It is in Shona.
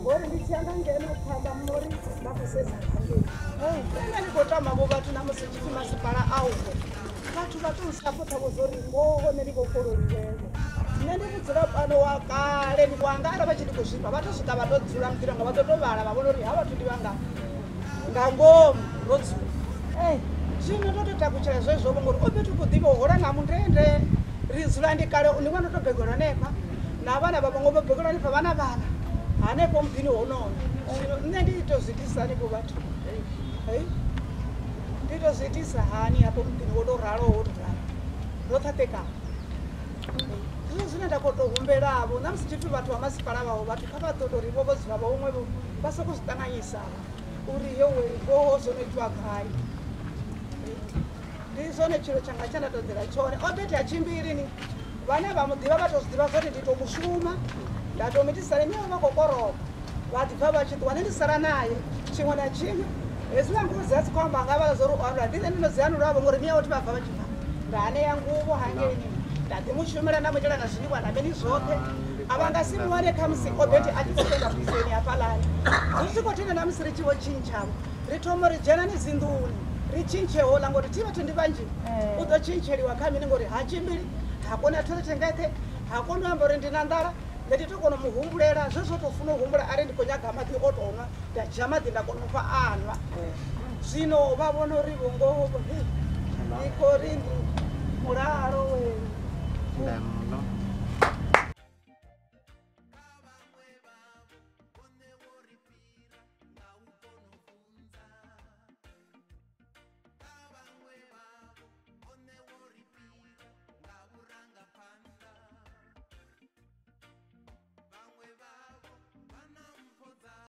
ngori ndichianga ngena kutamba mori makusezakangeni ena ndigotamba vo vatu namusichiti masipala auko vatu vatousapota vozori ngoo nerikokororiwevo ne ndikudzura pano wakale wanga ara vachidi kuzvipa vatosvika vatodzura mdiranga vatotovala vavonori havatudi vanga ngangomu rodzura zvino ndototakuchira izvoizvovo ngori opetukudhivo hora namundende rizura ndikale niwanotobhegwana nepa navana va vamwe vabokolani va vana vana hanepo mubini wounono zino nne ndiitozitisa nipo vatu ndiitozitisa hani apo mubini wotoralo wotorala rothateka zino zvine ndakotohumberavo namusi tipfi vatu vamasipala vavo vatu kha vatotorivo vozivavo umwevo vasokuzitanganyisavo uriyowe oo zonoitwagai ndizone chiro changa chandatodzera chone obeti achimbirini vana vamuḓiva vatozidiva zoti nditomushuma ndatomi tisaremiwa vakokoroka vadibva vachiti wane ndisara naye chimwe nachimwe hezi vanguuzasi kwamba anga vazoruana ndine ndinozianuravo ngorimiyakuti vabva vachibva ndane yanguvo hange ini ndatimushumira namwetela nazvinyiwa ndameni zvope avangasimuwane kamusi obeti atiseenda kuiseni yapalani zvisikotine namusi richivo chinchavo ritomo rijena nezinduni richinchewo langoti tive tindivanjii udzochincheriwa kamini ngori hachimbiri hakona toilet ngaite hakona amba uri ndina ndara ngati tokona muhumbulera zvezvotofuna uhumbura ari ndikonyaga madhi otonwa ndajya madhi ndakona kwa anwa zvino vavona uri vongo ikorindi muraro wenu